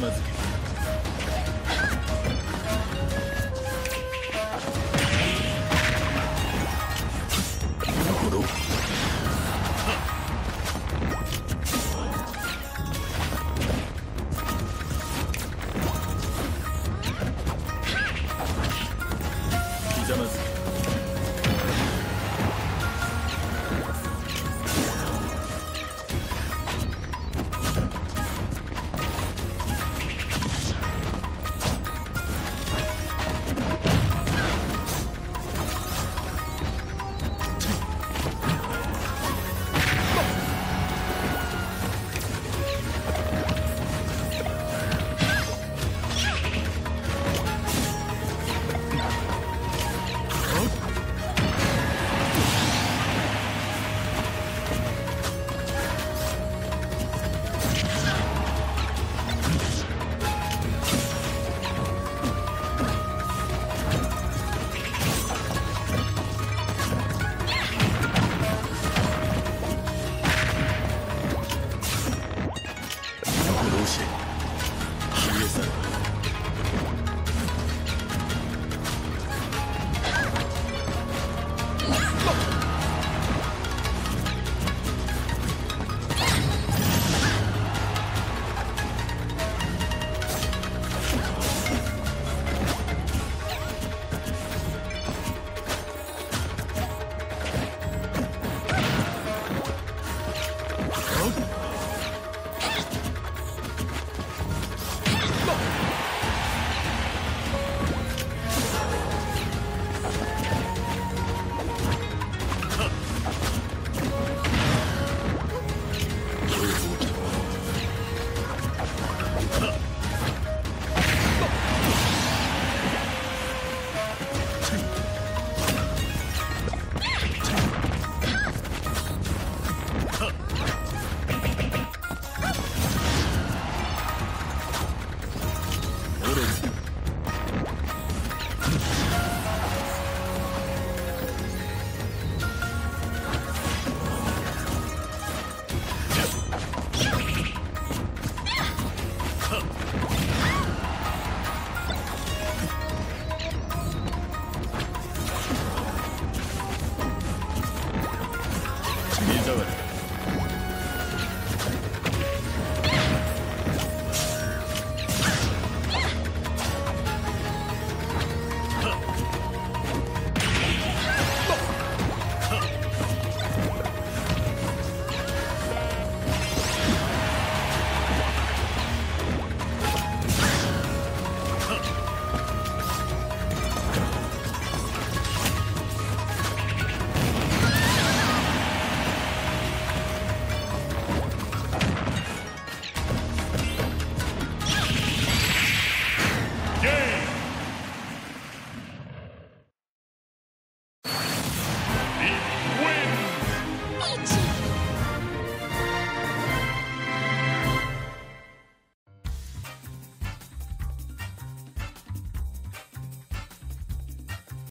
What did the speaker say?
Germans 殺し。消え 去目障りだ